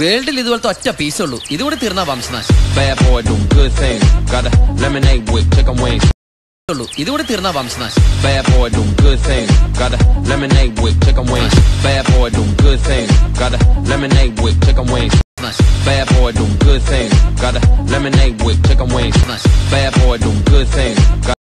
വേൾഡിൽ ഇതുപോലത്തെ ഒറ്റ പീസേ ഉള്ളൂ ഇതുകൂടെ തീർന്ന വംശനാശം Bad boy doing good things. Got a lemonade with chicken wings. ഉള്ളൂ ഇതുകൂടെ തീർന്ന വംശനാശം Bad boy doing good things. Got a lemonade with chicken wings. Bad boy doing good things. Got a lemonade with chicken wings. നാശം Bad boy doing good things. Got a lemonade with chicken wings. നാശം Bad boy doing good things. Got